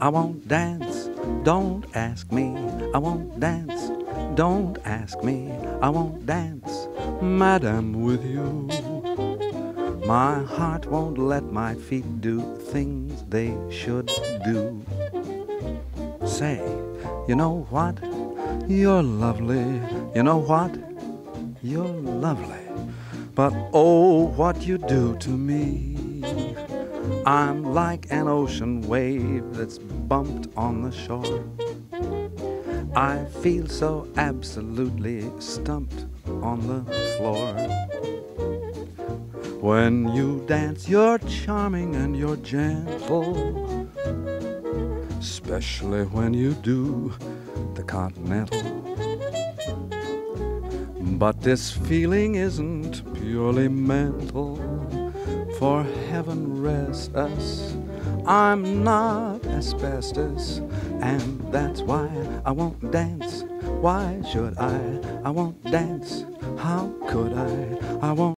I won't dance, don't ask me. I won't dance, don't ask me. I won't dance, madam, with you. My heart won't let my feet do things they should do. Say, you know what? You're lovely. You know what? You're lovely. But oh, what you do to me. I'm like an ocean wave that's bumped on the shore. I feel so absolutely stumped on the floor. When you dance, you're charming and you're gentle, especially when you do the continental. But this feeling isn't purely mental for heaven rest us. I'm not asbestos, and that's why I won't dance. Why should I? I won't dance. How could I? I won't.